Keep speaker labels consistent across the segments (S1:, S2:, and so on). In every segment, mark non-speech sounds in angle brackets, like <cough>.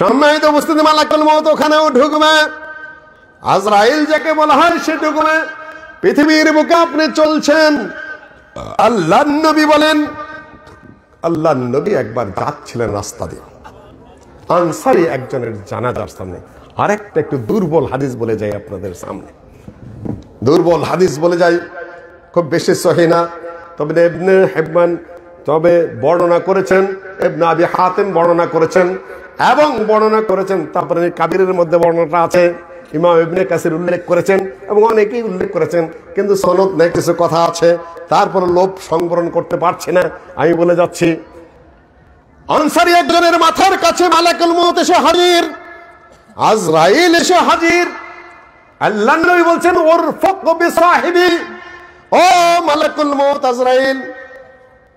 S1: সম্মানিত উপস্থিতি মালাকুল মত ওখানেও ঢুকবে। আজরাইল যাকে বলা হয় সে ঢুকবে। পৃথিবীর বুকে আপনি চলছেন। আল্লাহ নবী বলেন, আল্লাহ নবী একবার যাচ্ছিলেন রাস্তা দিয়ে। আনসারি একজনের জানাজার সামনে। আরেকটা একটু দুর্বল হাদিস বলে যাই আপনাদের সামনে। দুর্বল হাদিস বলে যাই খুব বেশি সহি না। তবে এবনে হেব্বান তবে বর্ণনা করেছেন এবনে আবি হাতেম বর্ণনা করেছেন এবং বর্ণনা করেছেন, তারপরে কাবিরের মধ্যে বর্ণনাটা আছে, ইমাম ইবনে কাসির উল্লেখ করেছেন এবং অনেকেই উল্লেখ করেছেন, কিন্তু সনদ নেই, কিছু কথা আছে, তারপর লোভ সংবরণ করতে পারছি না, আমি বলে যাচ্ছি। আনসারি একজনের মাথার কাছে মালাকুল মত এসে হাজির, আজরাইল এসে হাজির। আল্লাহ বলছেন ওর ফকবে সাহেবি ও মালাকুল মত আজরাইল,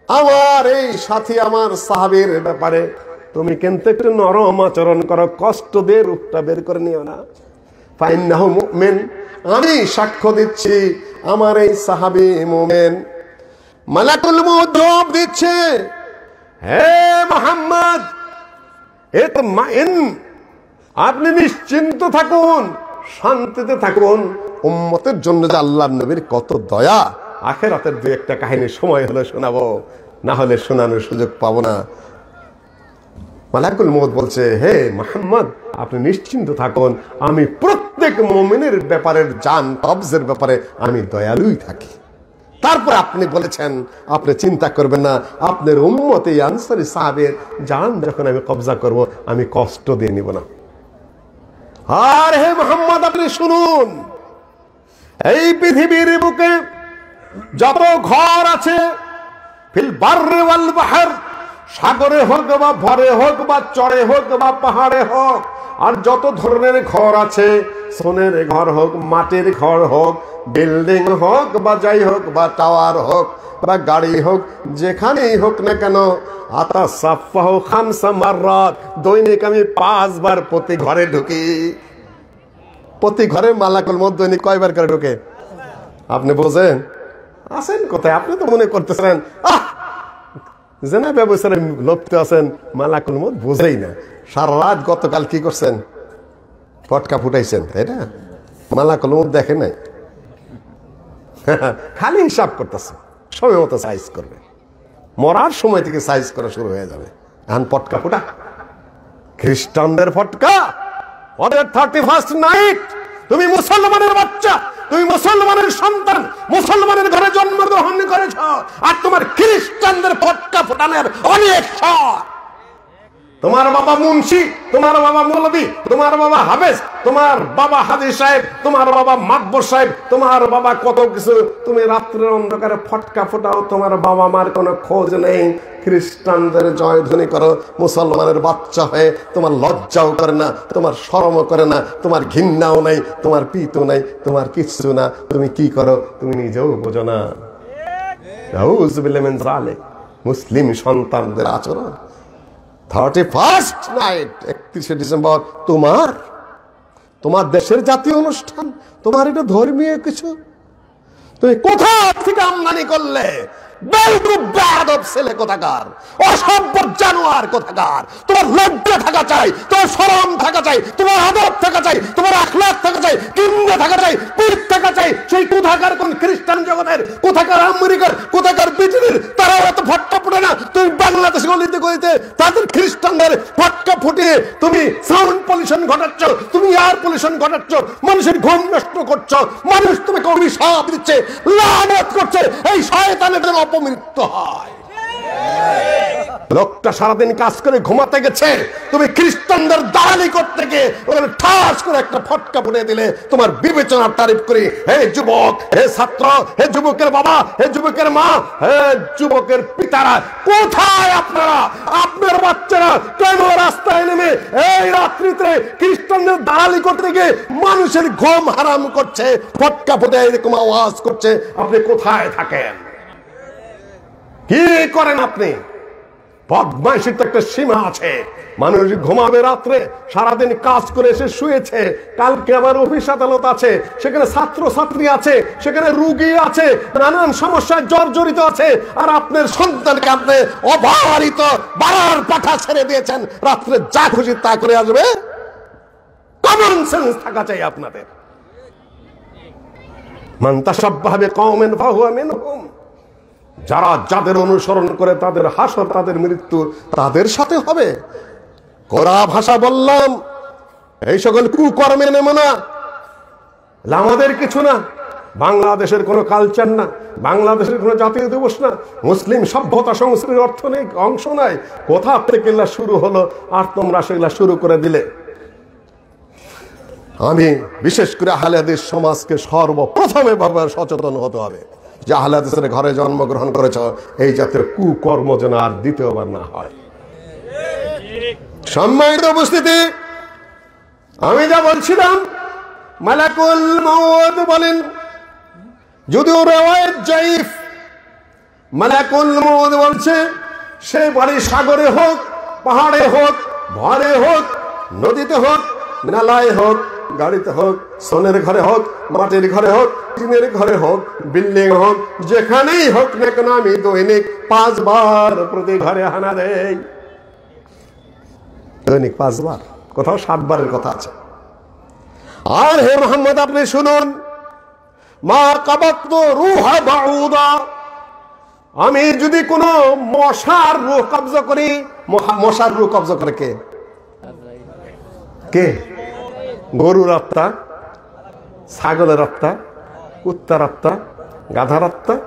S1: আমার এই সাথী, আমার সাহাবীর ব্যাপারে তুমি কিন্তু একটু নরম আচরণ করো? কষ্ট দিয়ে রূপটা বের করে নিও না। ফাইন্নাহু মুমিন, আমি সাক্ষ্য দিচ্ছি, আমার এই সাহাবী মুমিন। মালাকুল জবাব দিচ্ছে, হে মোহাম্মদ, এ তো আপনি নিশ্চিন্ত থাকুন, শান্তিতে থাকুন। উম্মতের জন্য যে আল্লাহ নবীর কত দয়া, আখেরাতের দু একটা কাহিনী সময় হলে শোনাবো, না হলে শোনানোর সুযোগ পাবো না। মালাকুল মত বলছে, হে মোহাম্মদ, আপনি নিশ্চিন্ত থাকুন, আমি প্রত্যেক মমিনের ব্যাপারের জান, কবজের ব্যাপারে আমি দয়ালুই থাকি। তারপর আপনি বলেছেন, আপনি চিন্তা করবেন না, আপনার উম্মত এই আনসারি সাহাবের জান যখন আমি কবজা করব, আমি কষ্ট দিয়ে নিব না। আর হে মোহাম্মদ, আপনি শুনুন, এই পৃথিবীর বুকে যত ঘর আছে, ফিল বাহার সাগরে হোক বা ভরে হোক বা চড়ে হোক বা পাহাড়ে হোক, আর যত ধরনের ঘর আছে, সোনের ঘর হোক, মাটির ঘর হোক, বিল্ডিং হোক বা যাই হোক বা টাওয়ার হোক বা গাড়ি হোক, যেখানেই হোক না কেন, আতা সাফাহ খামসা মাররাত দৈনিক আমি পাঁচবার প্রতি ঘরে ঢুকি। প্রতি ঘরে মালাকুল মত দৈনিক কয়বার করে ঢুকে? আপনি বোঝেন? আসেন কোথায়? আপনি তো মনে করতেছেন, আহ! জেনা ব্যবসায় লোকতে আছেন মালাকুল মত বোঝেই না। সারা রাত গতকাল কি করছেন? পটকা ফুটাইছেন, তাই না? মালাকুল মত দেখে নাই। <laughs> খালি হিসাব করতেছে সময় মতো সাইজ করবে। মরার সময় থেকে সাইজ করা শুরু হয়ে যাবে। এখন পটকা ফুটা। খ্রিস্টানদের ফটকা। ওদের থার্টি ফার্স্ট নাইট তুমি মুসলমানের বাচ্চা, তুমি মুসলমানের সন্তান, মুসলমানের ঘরে জন্মগ্রহণ করেছ, আর তোমার খ্রিস্টানদের পটকা ফোটানোর অনেক শখ। তোমার বাবা মুন্সি, তোমার বাবা মৌলবী তোমার বাবা হাফেজ, তোমার বাবা হাজি সাহেব, তোমার বাবা মাকবর সাহেব, তোমার বাবা কত কিছু। তুমি রাত্রের অন্ধকারে ফটকা ফোটাও, তোমার বাবা মার কোনো খোঁজ নেই। খ্রিস্টানদের জয়ধ্বনি করো, মুসলমানের বাচ্চা হয়ে তোমার লজ্জাও করে না, তোমার শরমও করে না, তোমার ঘৃণাও নাই, তোমার পিতও নাই, তোমার কিচ্ছু না। তুমি কি করো? তুমি নিজেও বোঝো না। মুসলিম সন্তানদের আচরণ। থার্টি ফার্স্ট নাইট, একত্রিশে ডিসেম্বর। তোমার তোমার দেশের জাতীয় অনুষ্ঠান, তোমার এটা ধর্মীয় কিছু। তুমি কোথা থেকে আমদানি করলে? ছেলে তোমার থাকা চাই, তোমার সরম থাকা চাই, তোমার থাকা চাই, তোমার আখলাখ থাকা চাই, কিংবা থাকা চাই, পীর থাকা চাই সেই কোথাকার কোন খ্রিস্টান জগতের কোথাকার আমেরিকার কোথাকার ব্রিটেনের তারাও এত ফটকা ফুটে না তুমি বাংলাদেশ গলিতে গলিতে তাদের খ্রিস্টানদের পটকা ফুটিয়ে তুমি সাউন্ড পলিউশন ঘটাচ্ছ, তুমি এয়ার পলিউশন ঘটাচ্ছ, মানুষের ঘুম নষ্ট করছ, মানুষ তুমি তোমাকে সাপ দিচ্ছে, লানত করছে, এই শয়তানের অপমৃত্যু হয়। লোকটা সারাদিন কাজ করে ঘুমাতে গেছে। তুমি খ্রিস্টানদের দালালি করতে গিয়ে ওখানে ঠাস করে একটা ফটকা ফুটে দিলে। তোমার বিবেচনার তারিফ করি। হে যুবক, হে ছাত্র, হে যুবকের বাবা, হে যুবকের মা, হে যুবকের পিতারা, কোথায় আপনারা? আপনার বাচ্চারা কেন রাস্তায় নেমে এই রাত্রিতে খ্রিস্টানদের দালালি করতে গিয়ে মানুষের ঘুম হারাম করছে, ফটকা ফুটে এরকম আওয়াজ করছে। আপনি কোথায় থাকেন? কি করেন আপনি? বদমাইশির তো একটা সীমা আছে। মানুষ ঘুমাবে রাত্রে, সারাদিন কাজ করে এসে শুয়েছে। কালকে আবার অফিস আদালত আছে, সেখানে ছাত্র ছাত্রী আছে, সেখানে রুগী আছে, নানান সমস্যায় জর্জরিত আছে, আর আপনার সন্তানকে আপনি অবারিত বাড়ার পাঠা ছেড়ে দিয়েছেন। রাত্রে যা খুশি তা করে আসবে। কমন সেন্স থাকা চাই আপনাদের। মান তাসাব্বাহবে কওমেন ফাহুয়া মিনহুম। যারা যাদের অনুসরণ করে তাদের হাসর, তাদের মৃত্যু তাদের সাথে হবে। কোরা ভাষা বললাম, এই সকল কুকর্মে নেমো না আমাদের কিছু না। বাংলাদেশের কোনো কালচার না, বাংলাদেশের কোনো জাতীয় দিবস না। মুসলিম সভ্যতা সংস্কৃতির অর্থ নেই অংশ নাই। কোথা থেকে শুরু হলো আর তোমরা সেগুলা শুরু করে দিলে? আমি বিশেষ করে হালেদের সমাজকে সর্বপ্রথমে ভাবে সচেতন হতে হবে। যে আহলাদিসের ঘরে জন্মগ্রহণ করেছ, এই জাতীয় কুকর্ম যেন আর দ্বিতীয়বার না হয়। সম্মানিত উপস্থিতি, আমি যা বলছিলাম, মালাকুল মৌদ বলেন, যদিও রেওয়ায়ত জাইফ, মালাকুল মৌদ বলছে, সে বাড়ি সাগরে হোক, পাহাড়ে হোক, ভরে হোক, নদীতে হোক নালায় হোক গাড়িতে হোক, সোনের ঘরে হোক, মাটির ঘরে হোক, টিনের ঘরে হোক, বিল্ডিং হোক, যেখানেই হোক না কেন আমি দৈনিক পাঁচবার প্রতি ঘরে হানা দেই। দৈনিক পাঁচবার, কোথাও সাতবারের কথা আছে। আর হে মোহাম্মদ, আপনি শুনুন। মা কাবাত্ত রুহা বাউদা। আমি যদি কোনো মশার রুহ কবজা করি মশার রুহ কবজা করে কে? কে? গরুর আত্মা ছাগলের আত্মা কুত্তার আত্মা গাধার আত্মা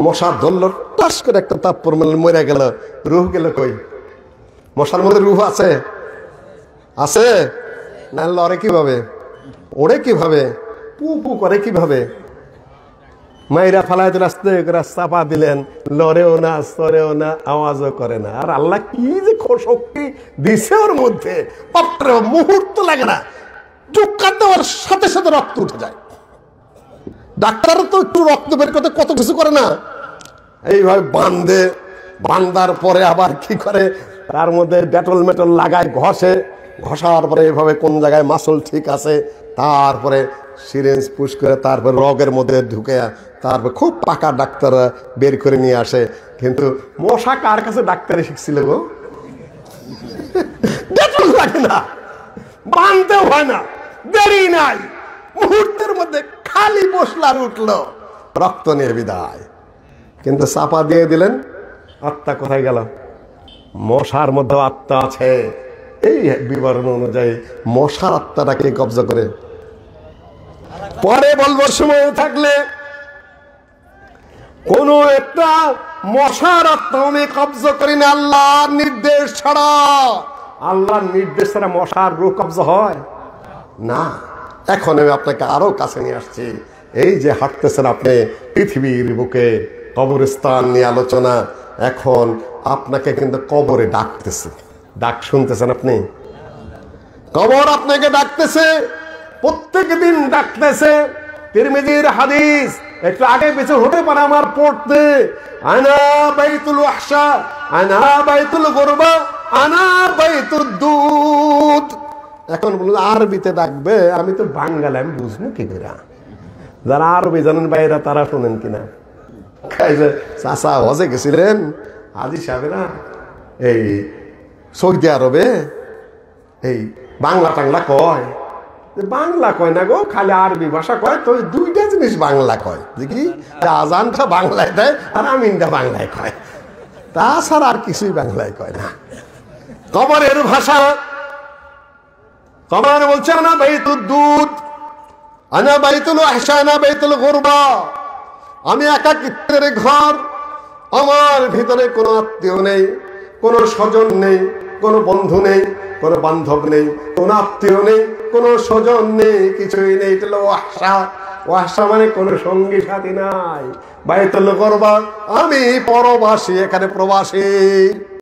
S1: মশার ধরল টাস করে একটা তাপ্পর মানে মরে গেল রুহ গেল কই? মশার মধ্যে রুহ আছে? আছে? না লড়ে কীভাবে? ওড়ে কীভাবে? পু পু করে কীভাবে? মাইরা ফালায় তো রাস্তা চাপা দিলেন লড়েও না সরেও না আওয়াজও করে না। আর আল্লাহ কি যে শক্তি দিছে ওর মধ্যে? বাপ, মুহূর্ত লাগে না। চুক্কার দেওয়ার সাথে সাথে রক্ত উঠে যায়। ডাক্তার তো একটু রক্ত বের করতে কত কিছু করে না। এইভাবে বান্ধে, বান্ধার পরে আবার কি করে? তার মধ্যে ডেটল মেটল লাগায়, ঘষে, ঘষার পরে এইভাবে কোন জায়গায় মাসল ঠিক আছে, তারপরে সিরেঞ্জ পুশ করে তারপর রগের মধ্যে ঢুকে, তারপর খুব পাকা ডাক্তার বের করে নিয়ে আসে। কিন্তু মশা কার কাছে ডাক্তারে শিখছিল গো? <laughs> ডেটল লাগে না বানতেও হয় না। দেরি নাই। মুহূর্তের মধ্যে খালি বসলার উঠল। রক্ত নিয়ে বিদায়। কিন্তু চাপা দিয়ে দিলেন, আত্মা কোথায় গেল? মশার মধ্যে আত্মা আছে। এই বিবরণ অনুযায়ী মশার আত্মাটাকে কবজা করে। পরে বলব, সময় থাকলে কোন একটা মশার আত্মা আমি কবজা করি না। আল্লাহর নির্দেশ ছাড়া। আল্লাহর নির্দেশ ছাড়া মশার রোগ কবজা হয়। না, এখন আমি আপনাকে আরও কাছে নিয়ে আসছি। এই যে হাঁটতেছেন আপনি, পৃথিবীর বুকে কবরস্থান নিয়ে আলোচনা, এখন আপনাকে কিন্তু কবরে ডাকতেছে। ডাক শুনতেছেন আপনি? কবর আপনাকে ডাকতেছে প্রত্যেক দিন ডাকতেছে। তিরমিজির হাদিস, একটু আগে পিছু হতে পারে আমার পড়তে। আনা বাইতুল আনা বাইতুল গরবা, আনা বাইতুল দুধ। এখন বলুন আরবিতে ডাকবে, আমি তো বাঙ্গালি আমি বুঝব কি করে যারা আরবি জানেন বাইরা তারা শোনেন কিনা? চাষা হজে গেছিলেন আজি সাহেবেরা, এই সৌদি আরবে, এই বাংলা টাংলা কয়। বাংলা কয় না গো, খালি আরবি ভাষা কয়, তো দুইটা জিনিস বাংলা কয়। দেখি আজানটা বাংলায় দেয় আর আমিনটা বাংলায় কয়। তাছাড়া আর কিছুই বাংলায় কয় না। কবরের ভাষা কবর বলছে না বাইতুল দুধ, আনা বাইতুল আহসানা বাইতুল গরবা। আমি একাকিত্বের ঘর, আমার ভিতরে কোনো আত্মীয় নেই, কোনো স্বজন নেই, কোনো বন্ধু নেই, কোনো বান্ধব নেই, কোনো আত্মীয় নেই, কোনো স্বজন নেই, কিছুই নেই। এটা হলো আশা ওয়াসা মানে কোনো সঙ্গী সাথী নাই। বাইতুল গরবা, আমি পরবাসী, এখানে প্রবাসী।